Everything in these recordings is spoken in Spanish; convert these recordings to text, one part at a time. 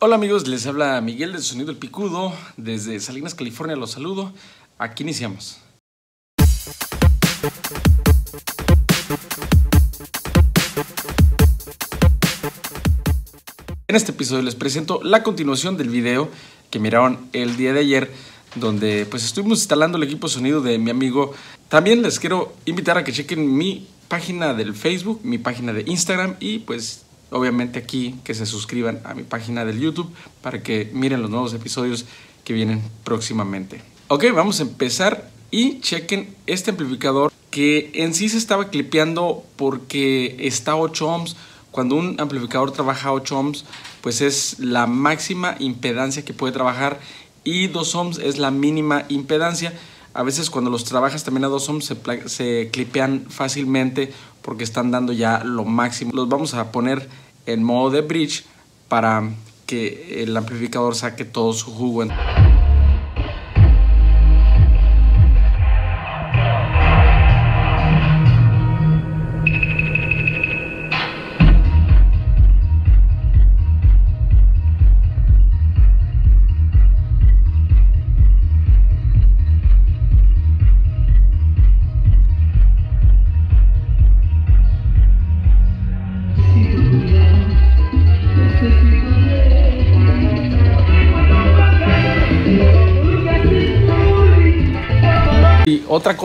Hola amigos, les habla Miguel de Sonido El Picudo. Desde Salinas, California los saludo. Aquí iniciamos. En este episodio les presento la continuación del video que miraron el día de ayer donde pues estuvimos instalando el equipo sonido de mi amigo. También les quiero invitar a que chequen mi página del Facebook, mi página de Instagram y pues obviamente aquí que se suscriban a mi página del YouTube para que miren los nuevos episodios que vienen próximamente. Ok, vamos a empezar y chequen este amplificador que en sí se estaba clipeando porque está a 8 ohms. Cuando un amplificador trabaja a 8 ohms, pues es la máxima impedancia que puede trabajar y 2 ohms es la mínima impedancia. A veces cuando los trabajas también a 2 ohms se, se clipean fácilmente porque están dando ya lo máximo. Los vamos a poner en modo de bridge para que el amplificador saque todo su jugo.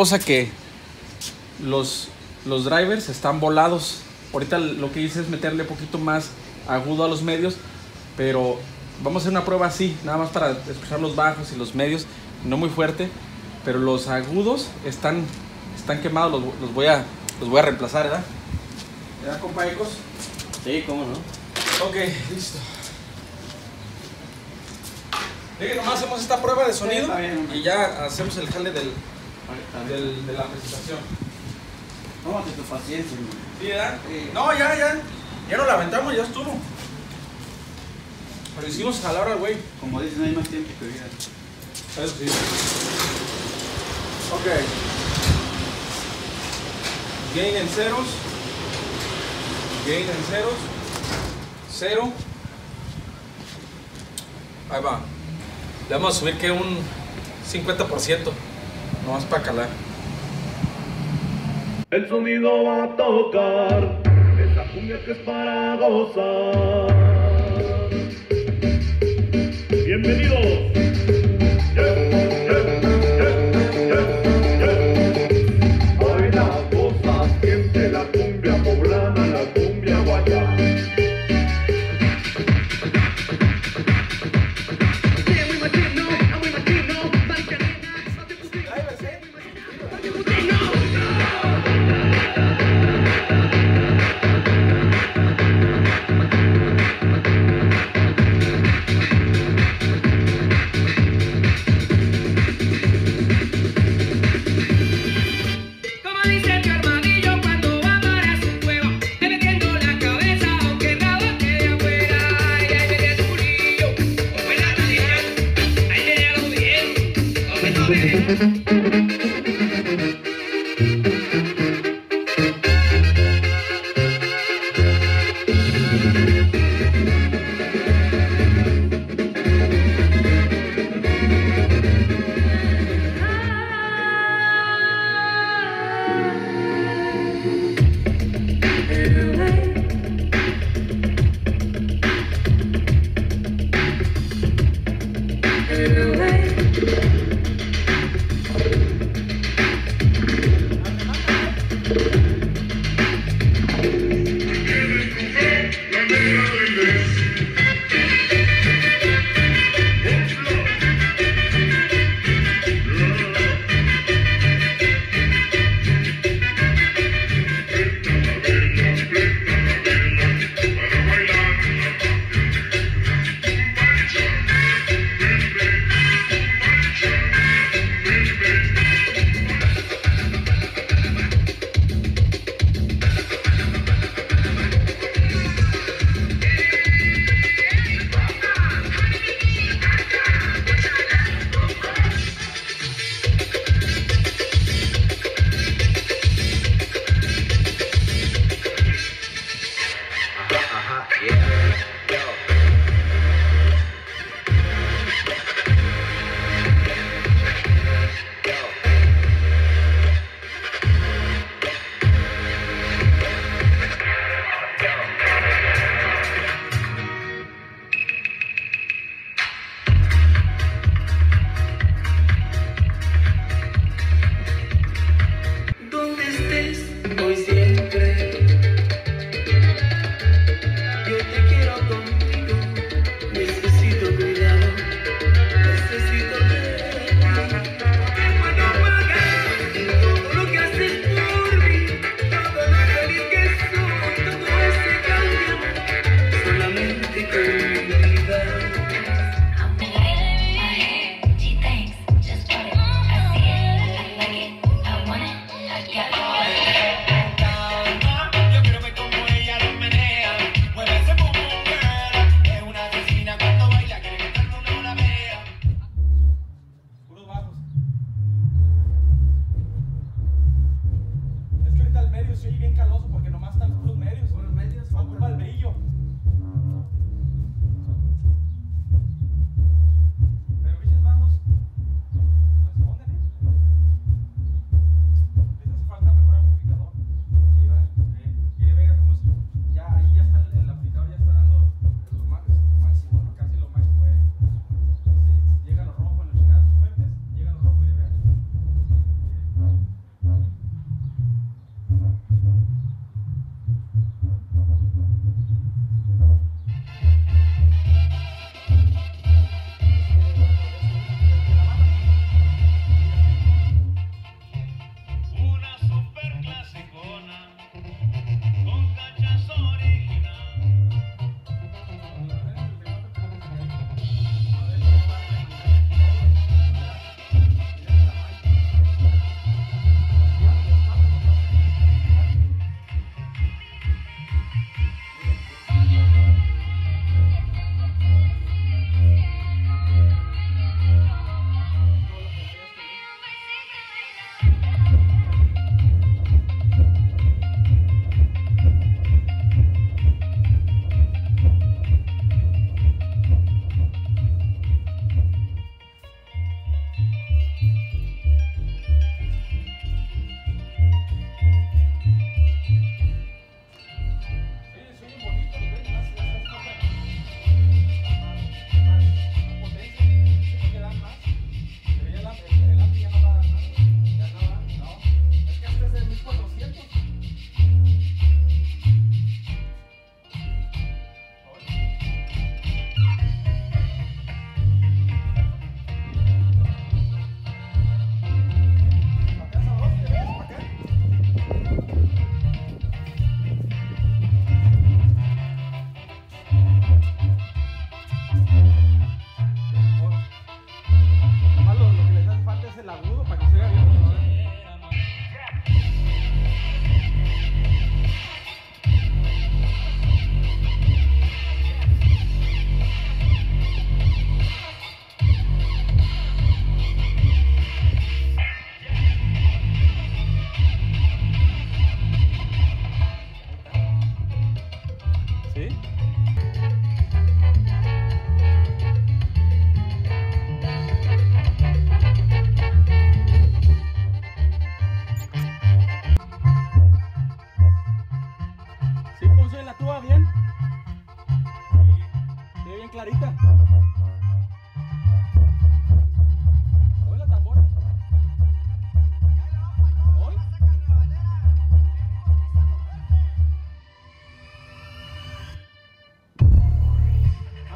Cosa que los, los drivers están volados. Ahorita lo que hice es meterle un poquito más agudo a los medios, pero vamos a hacer una prueba así, nada más para escuchar los bajos y los medios, no muy fuerte, pero los agudos están, están quemados, los, los voy a, los voy a reemplazar, ¿verdad? ¿Verdad, compa Ecos? Sí, cómo no. Ok, listo. Miren, nomás hacemos esta prueba de sonido y ya hacemos el jale del. Del- de la presentación. Tómate tu paciencia, hermano. ¿Sí, verdad? Sí. No, ya, ya. Ya no la aventamos, ya estuvo. Pero hicimos jalar al güey. Como dicen, no hay más tiempo que vida. Eso sí. Ok. Gain en ceros. Gain en ceros. Cero. Ahí va. Le vamos a subir que un 50%. Nomás para calar. El sonido va a tocar esa cumbia que es para gozar. Bienvenidos.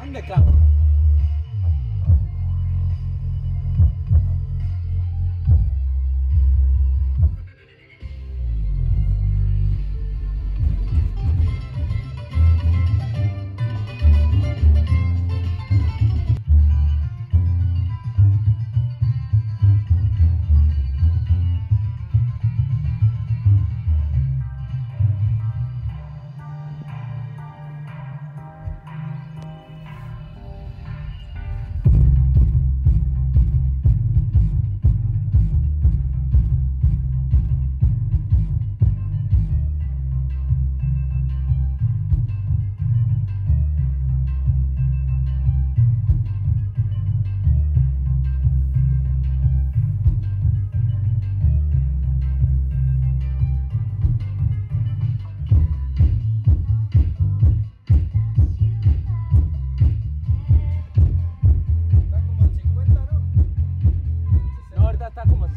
undercover.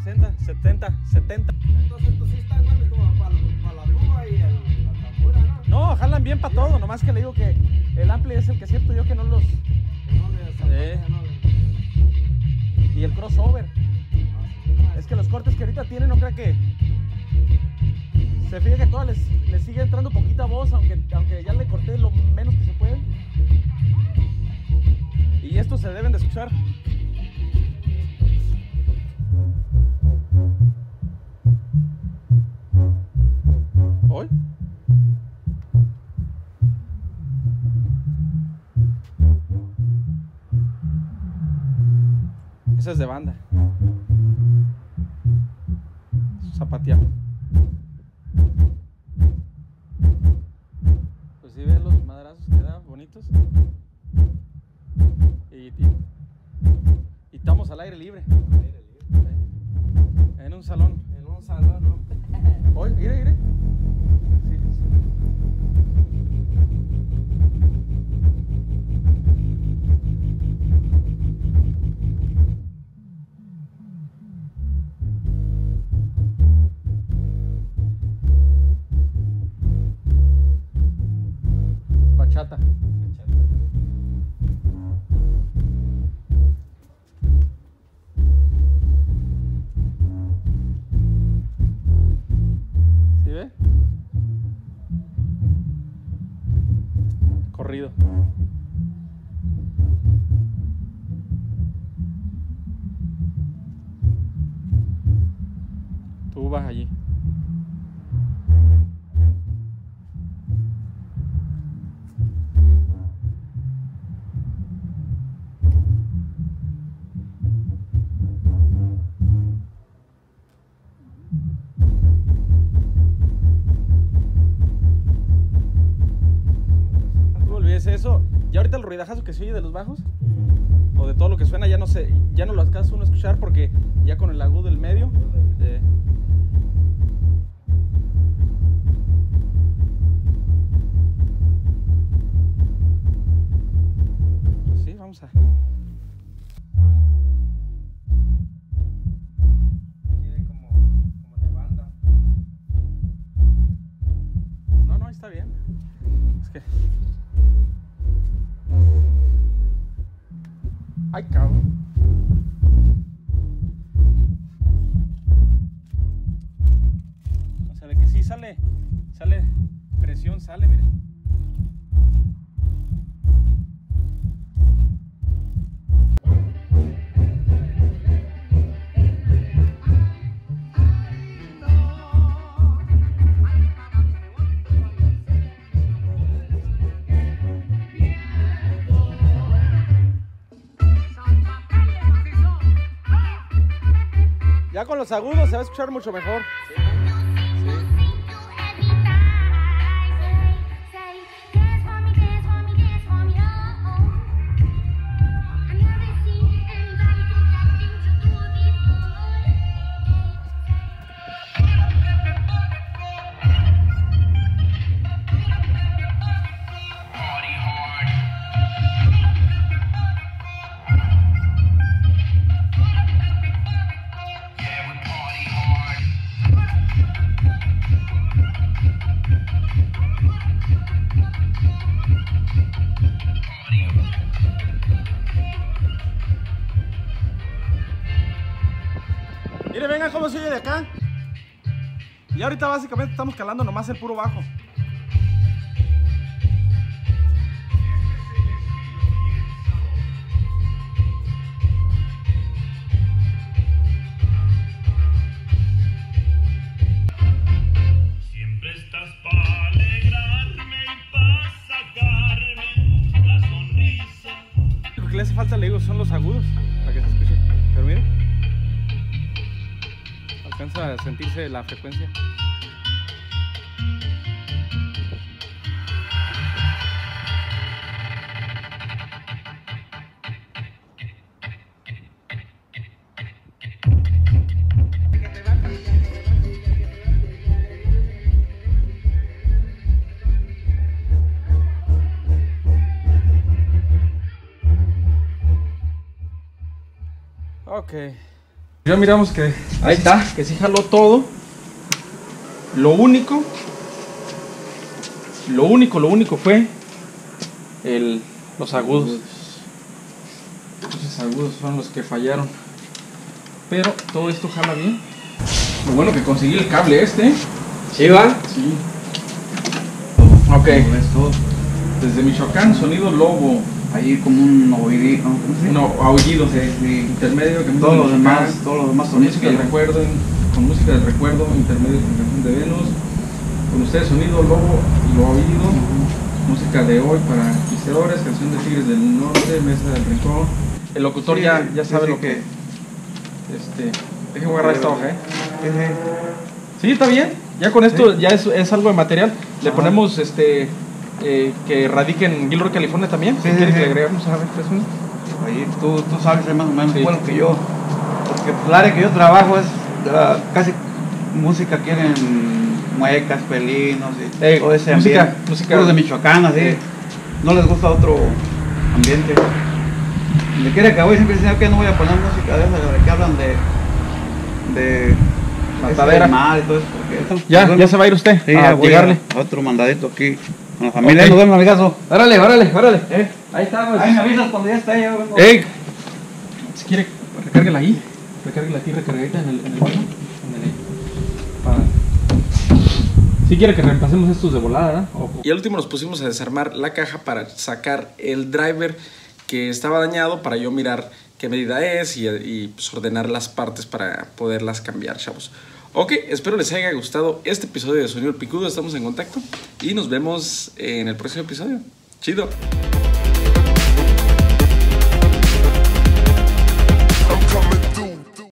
60, 70, 70. Entonces sí como para, para la tuba y el, la ¿no? No, jalan bien para todo, nomás que le digo que el ampli es el que siento yo que no los... Que no le zapatea, no le- Y el crossover. Ah, sí, Es que los cortes que ahorita tienen, no creo que... Se fija que todas les, les sigue entrando poquita voz, aunque, aunque ya le corté lo menos que se puede. Y estos se deben de escuchar. De banda. Zapateado. Corrido. Tú vas allí. Olvides eso. Ya ahorita el ruidajazo que se oye de los bajos o de todo lo que suena ya no sé, ya no lo alcanza uno escuchar porque ya con el agudo del medio. eh, Ay, cabrón. O sea, de que sí sale, sale presión, sale, mire. Ya con los agudos se va a escuchar mucho mejor. De acá. Y ahorita básicamente estamos calando nomás el puro bajo. Siempre estás para alegrarme y para sacarme la sonrisa. Lo que le hace falta, le digo, son los agudos sentirse la frecuencia. Ok. Ya miramos que ahí está, que sí jaló todo. Lo único, lo único, lo único fue el, los agudos. Esos agudos fueron los que fallaron. Pero todo esto jala bien. Lo bueno que conseguí el cable este. ¿Sí va? Sí. Ok. Desde Michoacán, sonido lobo. Ahí como un oído. No, aullido. Intermedio que Todos los demás, todos los demás Con música del recuerdo, con música del recuerdo, intermedio de Venus. Con ustedes sonido lobo y lo oído. Música de hoy para iniciadores, canción de Tigres del Norte, Mesa del Rincón. El locutor Sí, ya, ya sabe sí, lo que. que- Este. Déjenme agarrar esta hoja, eh. Sí, está bien. Ya con esto ya es, es algo de material. Le ponemos este. Eh, que radique en Gilroy, California también. Sí, si sí, quiere sí. que le agregamos a pues, un- Ahí tú, tú sabes más o menos bueno que yo. Porque pues, el área que yo trabajo es casi música quieren muecas, pelinos y Eh, todo ese música- ambiente. música- Puros de Michoacán, así. Sí. No les gusta otro ambiente. Donde quiera que voy siempre dicen que no voy a poner música de esa, que hablan de de Matadera. todo eso. Porque, Ya, ya se va a ir usted Sí, a llegarle. a otro mandadito aquí la familia. Ok. Nos vemos, amigazo. Órale, órale, órale. Eh, Ahí estamos. Ahí me avisas cuando ya esté. Ya vengo. Ey, si quiere, recárguela ahí. Recárguela aquí, recargadita en el, en el baño. En el- para- Si quiere que reemplacemos estos de volada, ¿verdad? Y al último nos pusimos a desarmar la caja para sacar el driver que estaba dañado para yo mirar qué medida es y, y, pues, ordenar las partes para poderlas cambiar, chavos. Ok, espero les haya gustado este episodio de Sonido Picudo. Estamos en contacto y nos vemos en el próximo episodio. Chido.